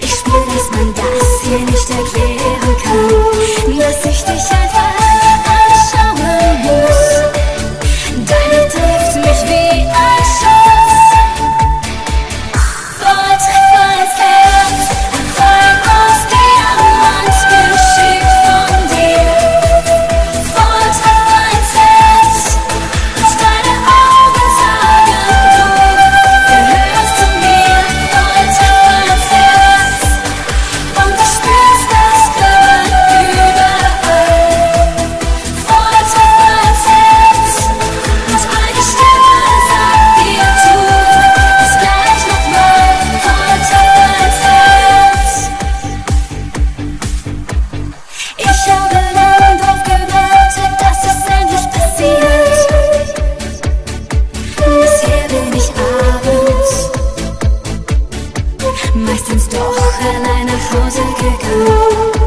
Ich spür, dass man das hier nicht erklärt. bist uns doch alleine nach Hause gegangen.